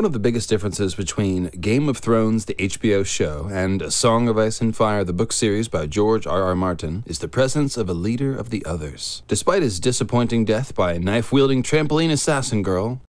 One of the biggest differences between Game of Thrones, the HBO show, and A Song of Ice and Fire, the book series by George R. R. Martin, is the presence of a leader of the others. Despite his disappointing death by a knife wielding trampoline assassin girl,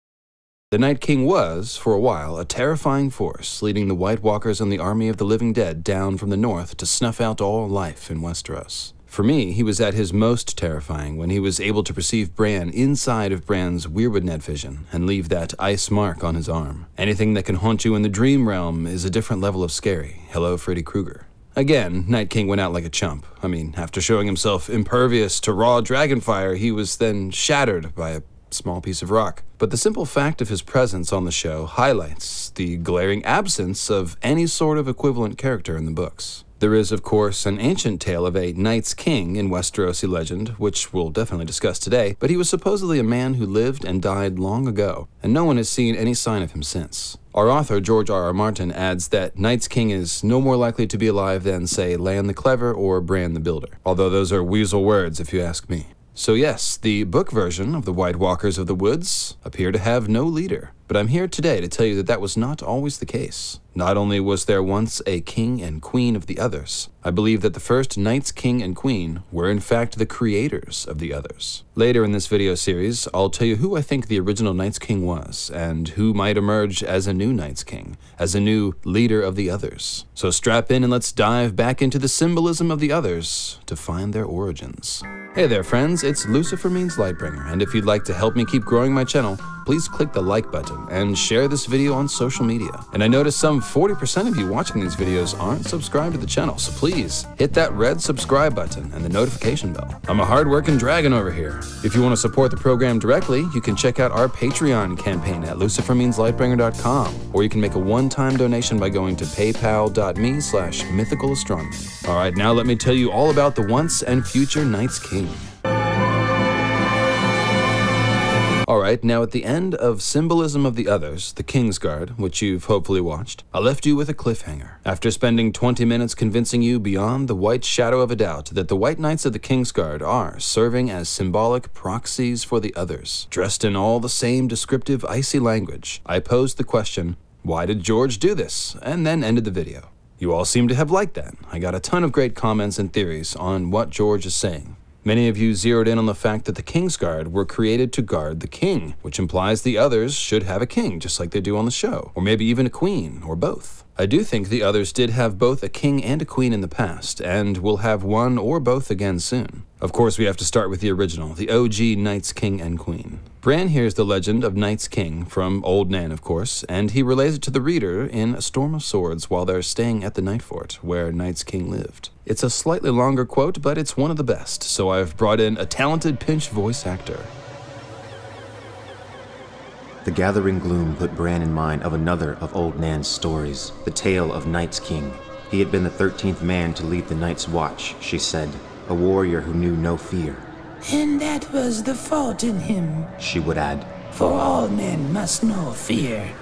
the Night King was, for a while, a terrifying force, leading the White Walkers and the army of the living dead down from the north to snuff out all life in Westeros. For me, he was at his most terrifying when he was able to perceive Bran inside of Bran's weirwood net vision and leave that ice mark on his arm. Anything that can haunt you in the dream realm is a different level of scary. Hello, Freddy Krueger. Again, Night King went out like a chump. I mean, after showing himself impervious to raw dragonfire, he was then shattered by a small piece of rock. But the simple fact of his presence on the show highlights the glaring absence of any sort of equivalent character in the books. There is, of course, an ancient tale of a Night's King in Westerosi legend, which we'll definitely discuss today, but he was supposedly a man who lived and died long ago, and no one has seen any sign of him since. Our author, George R. R. Martin, adds that Night's King is no more likely to be alive than, say, Lann the Clever or Bran the Builder, although those are weasel words if you ask me. So, yes, the book version of the White Walkers of the Woods appear to have no leader. But I'm here today to tell you that that was not always the case. Not only was there once a king and queen of the others, I believe that the first Night's King and Queen were in fact the creators of the others. Later in this video series, I'll tell you who I think the original Night's King was, and who might emerge as a new Night's King, as a new leader of the others. So strap in and let's dive back into the symbolism of the others to find their origins. Hey there friends, it's Lucifer Means Lightbringer, and if you'd like to help me keep growing my channel, please click the like button and share this video on social media. And I notice some 40% of you watching these videos aren't subscribed to the channel, so please hit that red subscribe button and the notification bell. I'm a hard-working dragon over here. If you want to support the program directly, you can check out our Patreon campaign at lucifermeanslightbringer.com, or you can make a one-time donation by going to paypal.me slash mythicalastronomy. All right, now let me tell you all about the once and future Night's King. Alright, now at the end of Symbolism of the Others, The Kingsguard, which you've hopefully watched, I left you with a cliffhanger. After spending 20 minutes convincing you beyond the white shadow of a doubt that the White Knights of the Kingsguard are serving as symbolic proxies for the others, dressed in all the same descriptive icy language, I posed the question, why did George do this? And then ended the video. You all seem to have liked that. I got a ton of great comments and theories on what George is saying. Many of you zeroed in on the fact that the Kingsguard were created to guard the king, which implies the others should have a king, just like they do on the show, or maybe even a queen, or both. I do think the others did have both a king and a queen in the past, and will have one or both again soon. Of course, we have to start with the original, the OG Night's King and Queen. Bran hears the legend of Night's King from Old Nan, of course, and he relays it to the reader in A Storm of Swords while they're staying at the Night Fort, where Night's King lived. It's a slightly longer quote, but it's one of the best, so I've brought in a talented pinch voice actor. The gathering gloom put Bran in mind of another of Old Nan's stories, the tale of Night's King. He had been the 13th man to lead the Night's Watch, she said, a warrior who knew no fear. And that was the fault in him, she would add. For all men must know fear.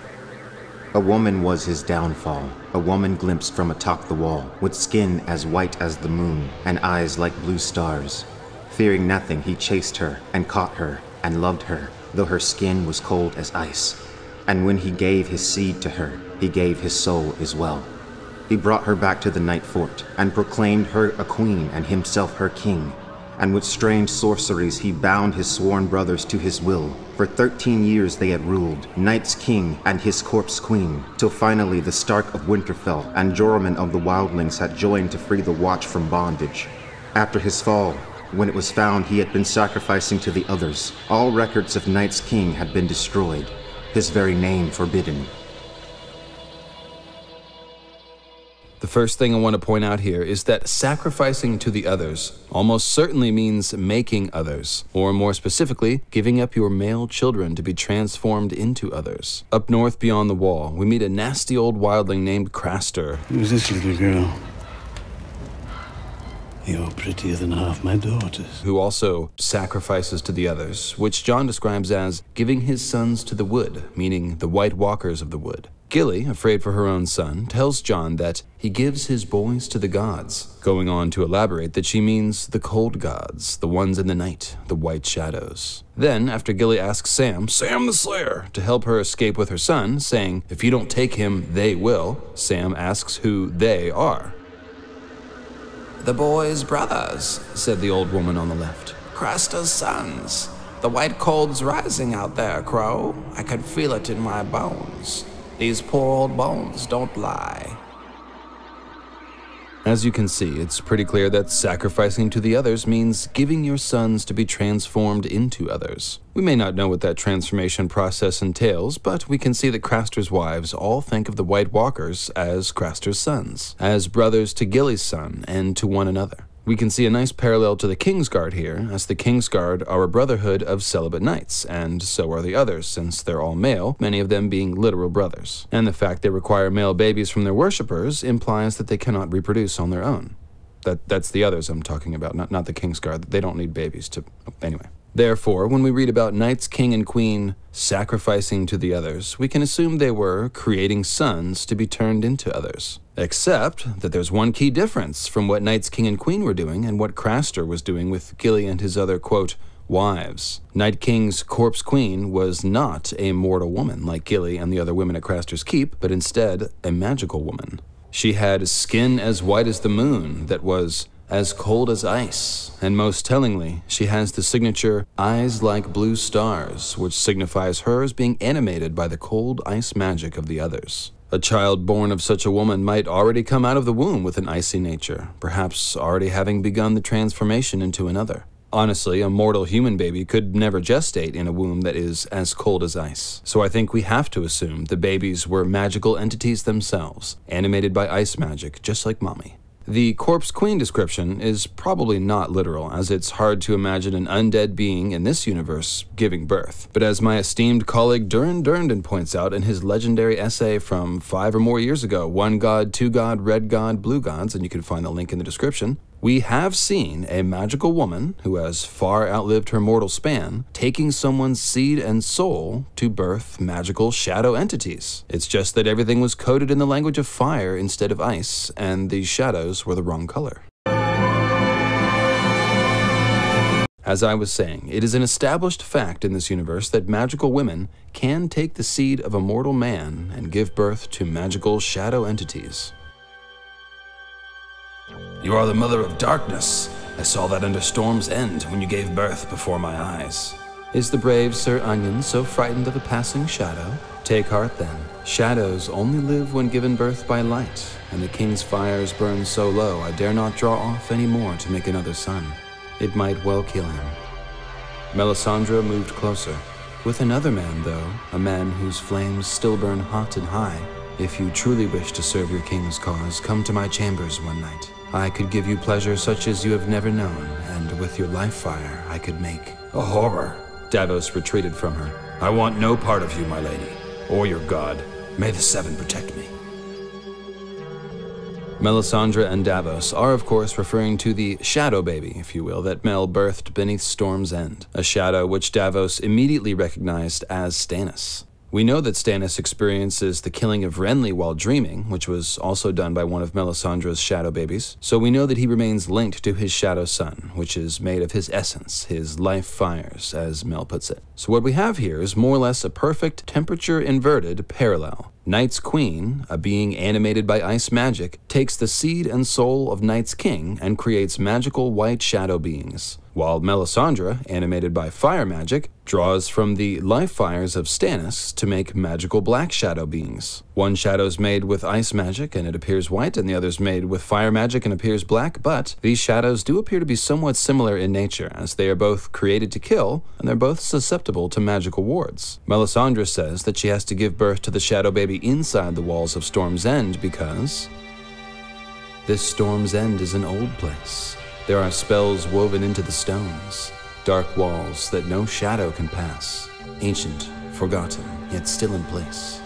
A woman was his downfall, a woman glimpsed from atop the wall, with skin as white as the moon and eyes like blue stars. Fearing nothing, he chased her and caught her and loved her though her skin was cold as ice. And when he gave his seed to her, he gave his soul as well. He brought her back to the Night Fort, and proclaimed her a queen and himself her king. And with strange sorceries he bound his sworn brothers to his will. For thirteen years they had ruled, Night's king and his corpse queen, till finally the Stark of Winterfell and Joramun of the Wildlings had joined to free the Watch from bondage. After his fall, when it was found he had been sacrificing to the others, all records of Night's King had been destroyed, his very name forbidden. The first thing I want to point out here is that sacrificing to the others almost certainly means making others, or more specifically, giving up your male children to be transformed into others. Up north beyond the wall, we meet a nasty old wildling named Craster. Who's this little girl? You're prettier than half my daughters. Who also sacrifices to the others, which Jon describes as giving his sons to the wood, meaning the White Walkers of the wood. Gilly, afraid for her own son, tells Jon that he gives his boys to the gods, going on to elaborate that she means the cold gods, the ones in the night, the white shadows. Then, after Gilly asks Sam, Sam the Slayer, to help her escape with her son, saying, If you don't take him, they will, Sam asks who they are. The boy's brothers, said the old woman on the left. Craster's sons. The white cold's rising out there, Crow. I could feel it in my bones. These poor old bones don't lie. As you can see, it's pretty clear that sacrificing to the others means giving your sons to be transformed into others. We may not know what that transformation process entails, but we can see that Craster's wives all think of the White Walkers as Craster's sons, as brothers to Gilly's son and to one another. We can see a nice parallel to the Kingsguard here, as the Kingsguard are a brotherhood of celibate knights, and so are the others, since they're all male, many of them being literal brothers. And the fact they require male babies from their worshippers implies that they cannot reproduce on their own. That, that's the others I'm talking about, not, not the Kingsguard. They don't need babies to. Anyway. Therefore, when we read about Night's, king, and queen sacrificing to the others, we can assume they were creating sons to be turned into others. Except that there's one key difference from what Night's, king, and queen were doing and what Craster was doing with Gilly and his other, quote, wives. Night King's corpse queen was not a mortal woman like Gilly and the other women at Craster's Keep, but instead a magical woman. She had skin as white as the moon that was as cold as ice, and most tellingly, she has the signature eyes like blue stars, which signifies hers being animated by the cold ice magic of the others. A child born of such a woman might already come out of the womb with an icy nature, perhaps already having begun the transformation into another. Honestly, a mortal human baby could never gestate in a womb that is as cold as ice. So I think we have to assume the babies were magical entities themselves, animated by ice magic, just like mommy. The corpse queen description is probably not literal, as it's hard to imagine an undead being in this universe giving birth. But as my esteemed colleague Durran Durrandon points out in his legendary essay from five or more years ago, One God, Two God, Red God, Blue Gods, and you can find the link in the description, we have seen a magical woman who has far outlived her mortal span taking someone's seed and soul to birth magical shadow entities. It's just that everything was coded in the language of fire instead of ice, and the shadows were the wrong color. As I was saying, it is an established fact in this universe that magical women can take the seed of a mortal man and give birth to magical shadow entities. You are the mother of darkness. I saw that under Storm's End when you gave birth before my eyes. Is the brave Sir Onion so frightened of a passing shadow? Take heart then. Shadows only live when given birth by light, and the king's fires burn so low I dare not draw off any more to make another sun. It might well kill him. Melisandre moved closer. With another man, though, a man whose flames still burn hot and high. If you truly wish to serve your king's cause, come to my chambers one night. I could give you pleasure such as you have never known, and with your life fire I could make. A horror. Davos retreated from her. I want no part of you, my lady, or your god. May the Seven protect me. Melisandre and Davos are, of course, referring to the shadow baby, if you will, that Mel birthed beneath Storm's End, a shadow which Davos immediately recognized as Stannis. We know that Stannis experiences the killing of Renly while dreaming, which was also done by one of Melisandre's shadow babies, so we know that he remains linked to his shadow son, which is made of his essence, his life fires, as Mel puts it. So what we have here is more or less a perfect temperature inverted parallel. Night's Queen, a being animated by ice magic, takes the seed and soul of Night's King and creates magical white shadow beings, while Melisandre, animated by fire magic, draws from the life fires of Stannis to make magical black shadow beings. One shadow's made with ice magic and it appears white, and the other's made with fire magic and appears black, but these shadows do appear to be somewhat similar in nature, as they are both created to kill, and they're both susceptible to magical wards. Melisandre says that she has to give birth to the shadow baby inside the walls of Storm's End because this Storm's End is an old place. There are spells woven into the stones, dark walls that no shadow can pass, ancient, forgotten, yet still in place.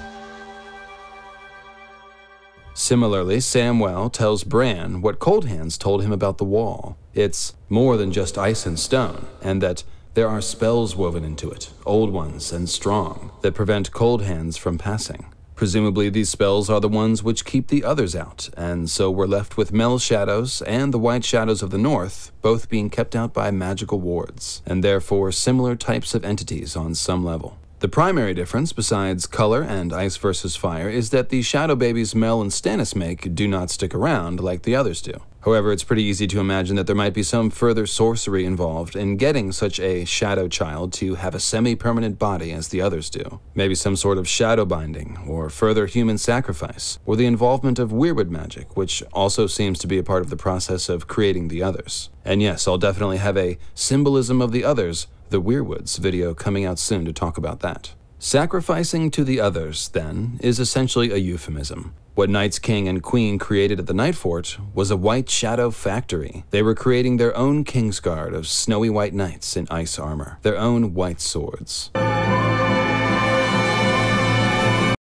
Similarly, Samwell tells Bran what Cold Hands told him about the wall. It's more than just ice and stone, and that there are spells woven into it, old ones and strong, that prevent Cold Hands from passing. Presumably, these spells are the ones which keep the others out, and so we're left with Mel's shadows and the White Shadows of the North both being kept out by magical wards, and therefore similar types of entities on some level. The primary difference, besides color and ice versus fire, is that the shadow babies Mel and Stannis make do not stick around like the others do. However, it's pretty easy to imagine that there might be some further sorcery involved in getting such a shadow child to have a semi permanent body as the others do. Maybe some sort of shadow binding, or further human sacrifice, or the involvement of weirwood magic, which also seems to be a part of the process of creating the others. And yes, I'll definitely have a symbolism of the others the Weirwoods video coming out soon to talk about that. Sacrificing to the others, then, is essentially a euphemism. What Night's King and Queen created at the Night Fort was a white shadow factory. They were creating their own Kingsguard of snowy white knights in ice armor, their own white swords.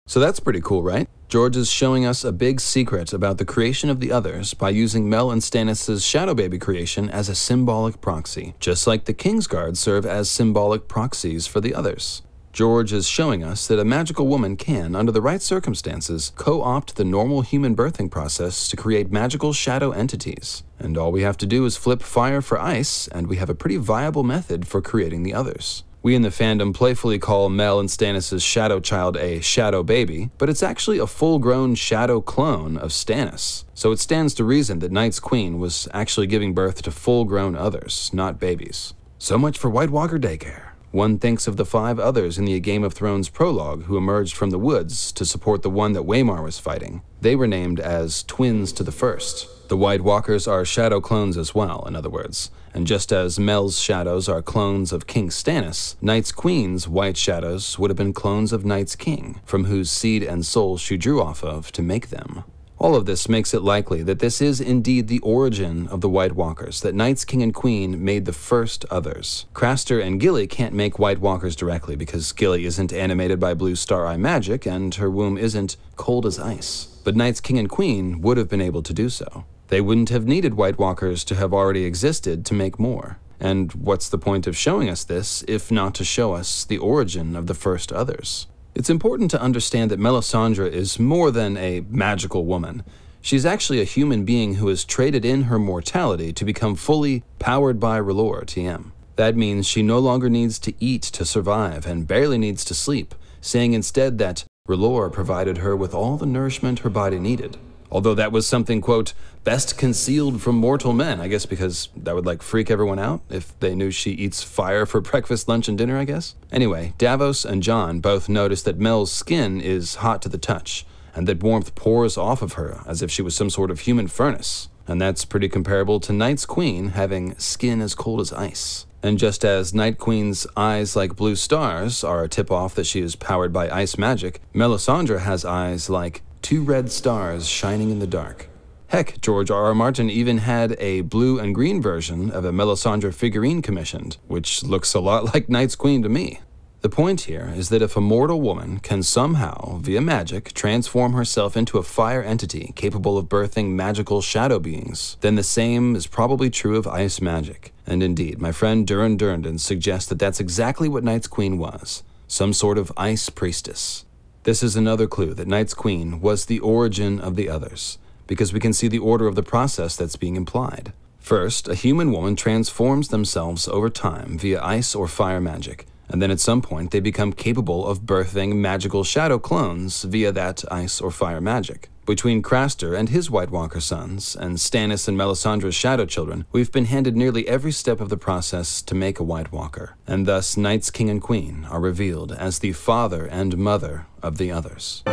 So that's pretty cool, right? George is showing us a big secret about the creation of the others by using Mel and Stannis' Shadow Baby creation as a symbolic proxy, just like the Kingsguard serve as symbolic proxies for the others. George is showing us that a magical woman can, under the right circumstances, co opt the normal human birthing process to create magical shadow entities. And all we have to do is flip fire for ice, and we have a pretty viable method for creating the others. We in the fandom playfully call Mel and Stannis' shadow child a shadow baby, but it's actually a full grown shadow clone of Stannis. So it stands to reason that Night's Queen was actually giving birth to full grown others, not babies. So much for White Walker daycare. One thinks of the five others in the Game of Thrones prologue who emerged from the woods to support the one that Waymar was fighting. They were named as twins to the first. The White Walkers are shadow clones as well, in other words. And just as Mel's shadows are clones of King Stannis, Night's Queen's white shadows would have been clones of Night's King, from whose seed and soul she drew off of to make them. All of this makes it likely that this is indeed the origin of the White Walkers, that Night's King and Queen made the first others. Craster and Gilly can't make White Walkers directly because Gilly isn't animated by blue star eye magic and her womb isn't cold as ice. But Night's King and Queen would have been able to do so. They wouldn't have needed White Walkers to have already existed to make more. And what's the point of showing us this if not to show us the origin of the first others? It's important to understand that Melisandre is more than a magical woman. She's actually a human being who has traded in her mortality to become fully powered by R'hllor TM. That means she no longer needs to eat to survive and barely needs to sleep, saying instead that R'hllor provided her with all the nourishment her body needed. Although that was something, quote, best concealed from mortal men, I guess because that would like freak everyone out if they knew she eats fire for breakfast, lunch, and dinner, I guess. Anyway, Davos and Jon both notice that Mel's skin is hot to the touch, and that warmth pours off of her as if she was some sort of human furnace. And that's pretty comparable to Night's Queen having skin as cold as ice. And just as Night Queen's eyes like blue stars are a tip off that she is powered by ice magic, Melisandre has eyes like two red stars shining in the dark. Heck, George R. R. Martin even had a blue and green version of a Melisandre figurine commissioned, which looks a lot like Night's Queen to me. The point here is that if a mortal woman can somehow, via magic, transform herself into a fire entity capable of birthing magical shadow beings, then the same is probably true of ice magic. And indeed, my friend Durran Durrandon suggests that that's exactly what Night's Queen was some sort of ice priestess. This is another clue that Night's Queen was the origin of the others, because we can see the order of the process that's being implied. First, a human woman transforms themselves over time via ice or fire magic, and then at some point they become capable of birthing magical shadow clones via that ice or fire magic. Between Craster and his White Walker sons, and Stannis and Melisandre's shadow children, we've been handed nearly every step of the process to make a White Walker, and thus Night's King and Queen are revealed as the father and mother of the others.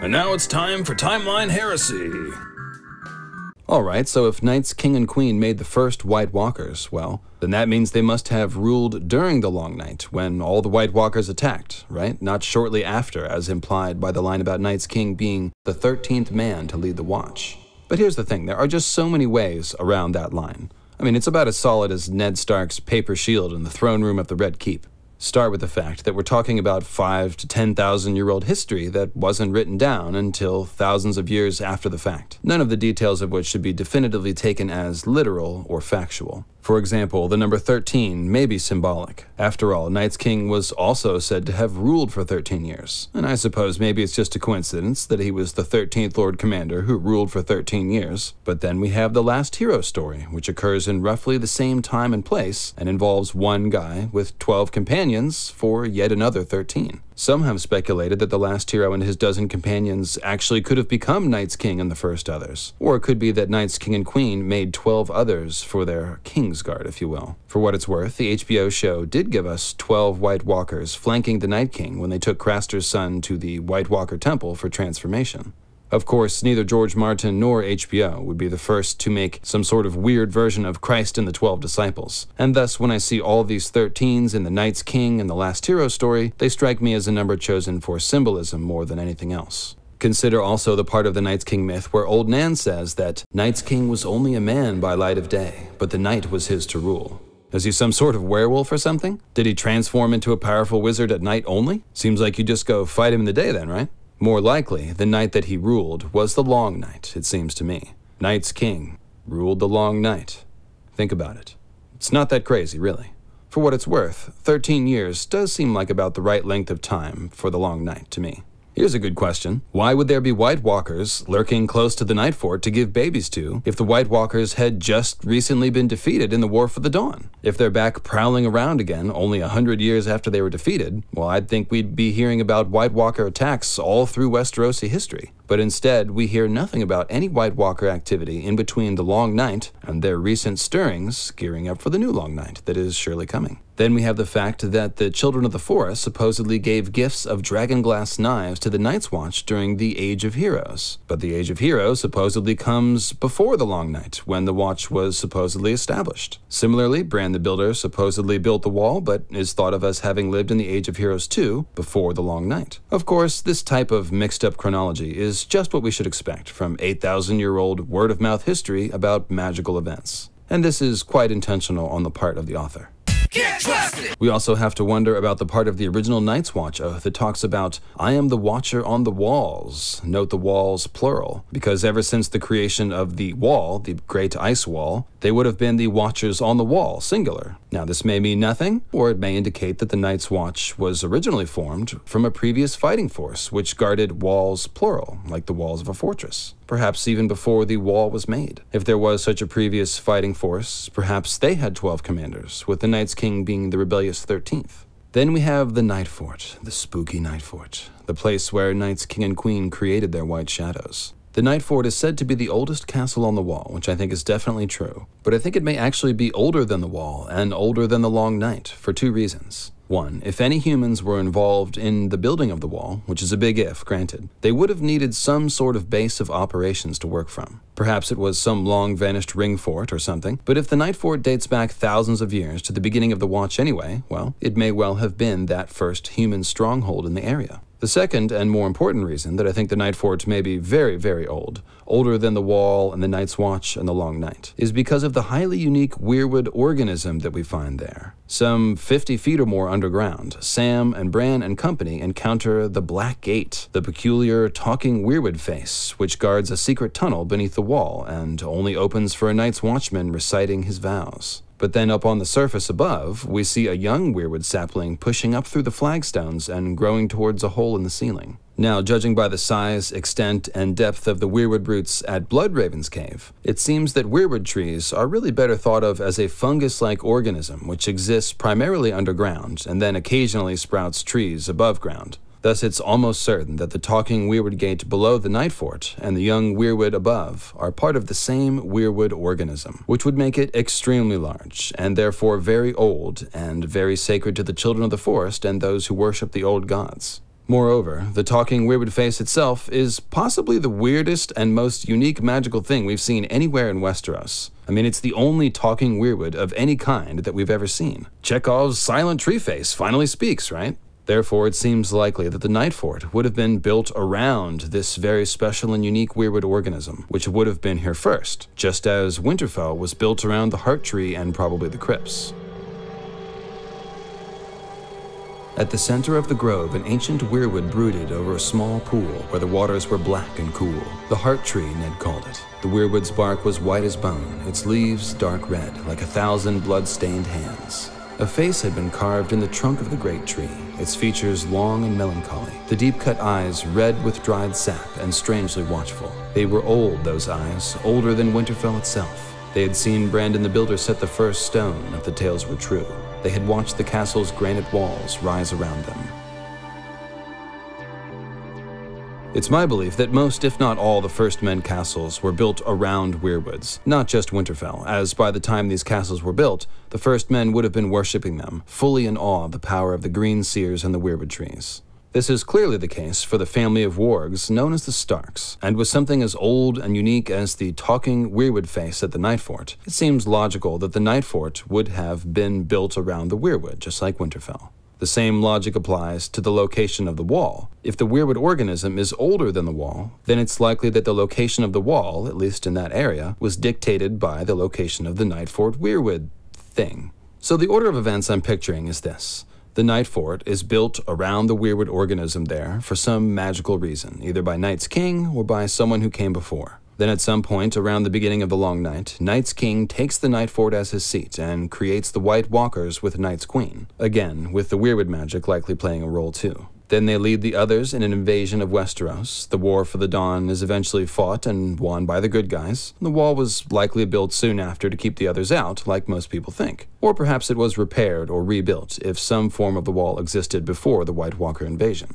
And now it's time for Timeline Heresy. Alright, so if Night's King and Queen made the first White Walkers, well, then that means they must have ruled during the Long Night, when all the White Walkers attacked, right? Not shortly after, as implied by the line about Night's King being the 13th man to lead the watch. But here's the thing there are just so many ways around that line. I mean, it's about as solid as Ned Stark's paper shield in the throne room of the Red Keep. Start with the fact that we're talking about five to 10,000 year old history that wasn't written down until thousands of years after the fact, none of the details of which should be definitively taken as literal or factual. For example, the number 13 may be symbolic. After all, Night's King was also said to have ruled for 13 years, and I suppose maybe it's just a coincidence that he was the 13th Lord Commander who ruled for 13 years. But then we have the Last Hero story, which occurs in roughly the same time and place and involves one guy with 12 companions for yet another 13. Some have speculated that the last hero and his dozen companions actually could have become Night's King and the first others. Or it could be that Night's King and Queen made 12 others for their King's Guard, if you will. For what it's worth, the HBO show did give us 12 White Walkers flanking the Night King when they took Craster's son to the White Walker Temple for transformation. Of course, neither George Martin nor HBO would be the first to make some sort of weird version of Christ and the Twelve Disciples, and thus when I see all these 13s in the Night's King and the Last Hero story, they strike me as a number chosen for symbolism more than anything else. Consider also the part of the Night's King myth where Old Nan says that Night's King was only a man by light of day, but the night was his to rule. Is he some sort of werewolf or something? Did he transform into a powerful wizard at night only? Seems like you just go fight him in the day then, right? More likely, the night that he ruled was the long night, it seems to me. Night's king ruled the long night. Think about it. It's not that crazy, really. For what it's worth, 13 years does seem like about the right length of time for the long night to me. Here's a good question. Why would there be White Walkers lurking close to the Night Fort to give babies to if the White Walkers had just recently been defeated in the War for the Dawn? If they're back prowling around again only a hundred years after they were defeated, well, I'd think we'd be hearing about White Walker attacks all through Westerosi history. But instead, we hear nothing about any White Walker activity in between the Long Night and their recent stirrings gearing up for the new Long Night that is surely coming. Then we have the fact that the Children of the Forest supposedly gave gifts of dragonglass knives to the Night's Watch during the Age of Heroes. But the Age of Heroes supposedly comes before the Long Night, when the Watch was supposedly established. Similarly, Bran the Builder supposedly built the wall, but is thought of as having lived in the Age of Heroes 2 before the Long Night. Of course, this type of mixed up chronology is just what we should expect from 8,000 year old word of mouth history about magical events. And this is quite intentional on the part of the author. We also have to wonder about the part of the original Night's Watch oath that talks about, I am the watcher on the walls. Note the walls plural, because ever since the creation of the wall, the Great Ice Wall, they would have been the watchers on the wall, singular. Now, this may mean nothing, or it may indicate that the Night's Watch was originally formed from a previous fighting force which guarded walls, plural, like the walls of a fortress. Perhaps even before the wall was made. If there was such a previous fighting force, perhaps they had 12 commanders, with the Night's King being the rebellious 13th. Then we have the Night Fort, the spooky Night Fort, the place where Night's King and Queen created their white shadows. The Night Fort is said to be the oldest castle on the wall, which I think is definitely true. But I think it may actually be older than the wall and older than the Long Night for two reasons. One, if any humans were involved in the building of the wall, which is a big if, granted, they would have needed some sort of base of operations to work from. Perhaps it was some long vanished ring fort or something, but if the Night Fort dates back thousands of years to the beginning of the Watch anyway, well, it may well have been that first human stronghold in the area. The second and more important reason that I think the Night Fort may be very, very old, older than the Wall and the Night's Watch and the Long Night, is because of the highly unique weirwood organism that we find there. Some 50 feet or more underground, Sam and Bran and company encounter the Black Gate, the peculiar talking weirwood face, which guards a secret tunnel beneath the wall and only opens for a Night's Watchman reciting his vows. But then up on the surface above, we see a young weirwood sapling pushing up through the flagstones and growing towards a hole in the ceiling. Now, judging by the size, extent, and depth of the weirwood roots at Bloodraven's cave, it seems that weirwood trees are really better thought of as a fungus-like organism which exists primarily underground and then occasionally sprouts trees above ground. Thus, it's almost certain that the talking weirwood gate below the Night Fort and the young weirwood above are part of the same weirwood organism, which would make it extremely large, and therefore very old and very sacred to the children of the forest and those who worship the old gods. Moreover, the talking weirwood face itself is possibly the weirdest and most unique magical thing we've seen anywhere in Westeros. I mean, it's the only talking weirwood of any kind that we've ever seen. Chekhov's silent tree face finally speaks, right? Therefore, it seems likely that the Night Fort would have been built around this very special and unique weirwood organism, which would have been here first, just as Winterfell was built around the Heart Tree and probably the Crypts. At the center of the grove, an ancient weirwood brooded over a small pool where the waters were black and cool. The heart tree, Ned called it. The weirwood's bark was white as bone, its leaves dark red, like a thousand blood-stained hands. A face had been carved in the trunk of the great tree, its features long and melancholy, the deep-cut eyes red with dried sap and strangely watchful. They were old, those eyes, older than Winterfell itself. They had seen Brandon the Builder set the first stone, if the tales were true. They had watched the castle's granite walls rise around them. It's my belief that most, if not all, the First Men castles were built around weirwoods, not just Winterfell, as by the time these castles were built, the First Men would have been worshipping them, fully in awe of the power of the green seers and the weirwood trees. This is clearly the case for the family of wargs known as the Starks, and with something as old and unique as the talking weirwood face at the Night Fort, it seems logical that the Night Fort would have been built around the weirwood, just like Winterfell. The same logic applies to the location of the wall. If the weirwood organism is older than the wall, then it's likely that the location of the wall, at least in that area, was dictated by the location of the Night Fort weirwood thing. So the order of events I'm picturing is this. The Night Fort is built around the weirwood organism there for some magical reason, either by Night's King or by someone who came before. Then at some point around the beginning of the Long Night, Night's King takes the Night Fort as his seat and creates the White Walkers with Night's Queen. Again, with the Weirwood magic likely playing a role too. Then they lead the others in an invasion of Westeros. The War for the Dawn is eventually fought and won by the good guys. The wall was likely built soon after to keep the others out, like most people think. Or perhaps it was repaired or rebuilt if some form of the wall existed before the White Walker invasion.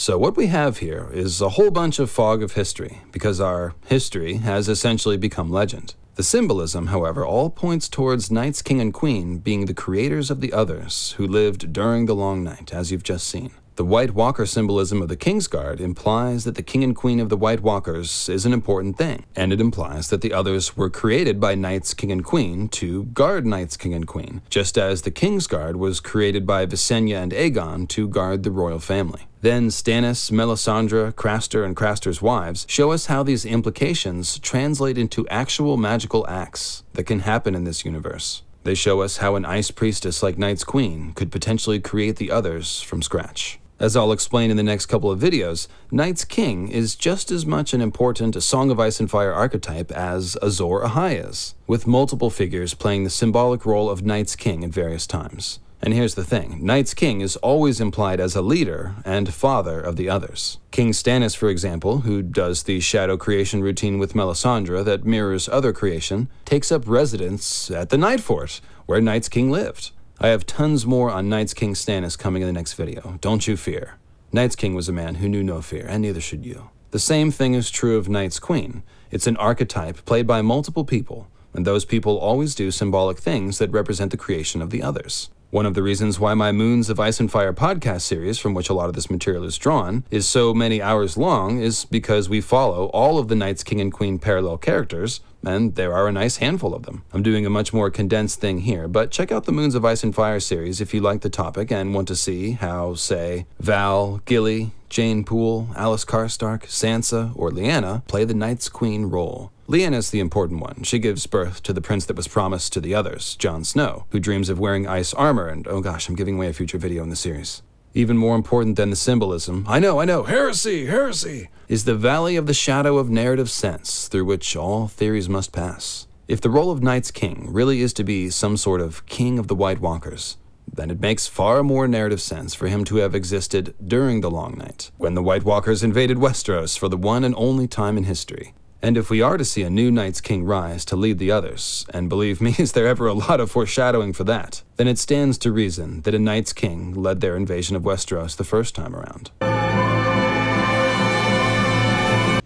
So, what we have here is a whole bunch of fog of history, because our history has essentially become legend. The symbolism, however, all points towards Night's King and Queen being the creators of the others who lived during the Long Night, as you've just seen. The White Walker symbolism of the Kingsguard implies that the King and Queen of the White Walkers is an important thing, and it implies that the others were created by Night's King and Queen to guard Night's King and Queen, just as the Kingsguard was created by Visenya and Aegon to guard the royal family. Then Stannis, Melisandre, Craster, and Craster's wives show us how these implications translate into actual magical acts that can happen in this universe. They show us how an ice priestess like Night's Queen could potentially create the others from scratch. As I'll explain in the next couple of videos, Night's King is just as much an important Song of Ice and Fire archetype as Azor Ahai is, with multiple figures playing the symbolic role of Night's King at various times. And here's the thing Night's King is always implied as a leader and father of the others. King Stannis, for example, who does the shadow creation routine with Melisandre that mirrors other creation, takes up residence at the Night Fort, where Night's King lived. I have tons more on Night's King Stannis coming in the next video, don't you fear. Night's King was a man who knew no fear, and neither should you. The same thing is true of Night's Queen. It's an archetype played by multiple people, and those people always do symbolic things that represent the creation of the others. One of the reasons why my Moons of Ice and Fire podcast series, from which a lot of this material is drawn, is so many hours long is because we follow all of the Night's King and Queen parallel characters, and there are a nice handful of them. I'm doing a much more condensed thing here, but check out the Moons of Ice and Fire series if you like the topic and want to see how, say, Val, Gilly, Jeyne Poole, Alys Karstark, Sansa, or Lyanna play the Night's Queen role. Lyanna's the important one. She gives birth to the prince that was promised to the others, Jon Snow, who dreams of wearing ice armor, and oh gosh, I'm giving away a future video in the series. Even more important than the symbolism, I know, I know, heresy, heresy, is the valley of the shadow of narrative sense through which all theories must pass. If the role of Night's King really is to be some sort of king of the White Walkers, then it makes far more narrative sense for him to have existed during the Long Night, when the White Walkers invaded Westeros for the one and only time in history. And if we are to see a new Night's King rise to lead the others, and believe me, is there ever a lot of foreshadowing for that, then it stands to reason that a Night's King led their invasion of Westeros the first time around.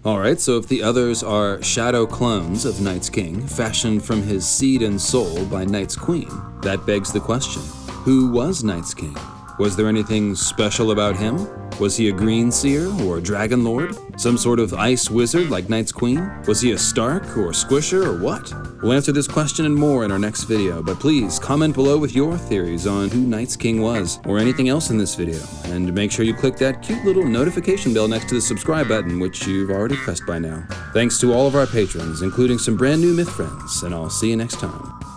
Alright, so if the others are shadow clones of Night's King, fashioned from his seed and soul by Night's Queen, that begs the question who was Night's King? Was there anything special about him? Was he a green seer or a dragon lord? Some sort of ice wizard like Night's Queen? Was he a Stark or Squisher or what? We'll answer this question and more in our next video, but please comment below with your theories on who Night's King was, or anything else in this video, and make sure you click that cute little notification bell next to the subscribe button, which you've already pressed by now. Thanks to all of our patrons, including some brand new myth friends, and I'll see you next time.